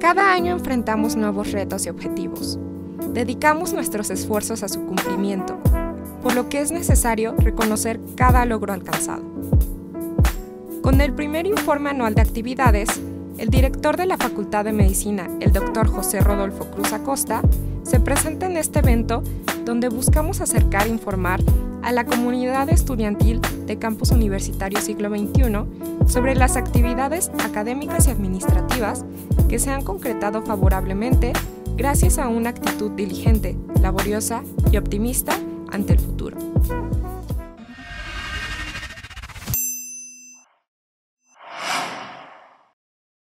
Cada año enfrentamos nuevos retos y objetivos. Dedicamos nuestros esfuerzos a su cumplimiento, por lo que es necesario reconocer cada logro alcanzado. Con el primer informe anual de actividades, el director de la Facultad de Medicina, el doctor José Rodolfo Cruz Acosta, se presenta en este evento donde buscamos acercar e informar a la comunidad estudiantil de Campus Universitario Siglo XXI sobre las actividades académicas y administrativas que se han concretado favorablemente gracias a una actitud diligente, laboriosa y optimista ante el futuro.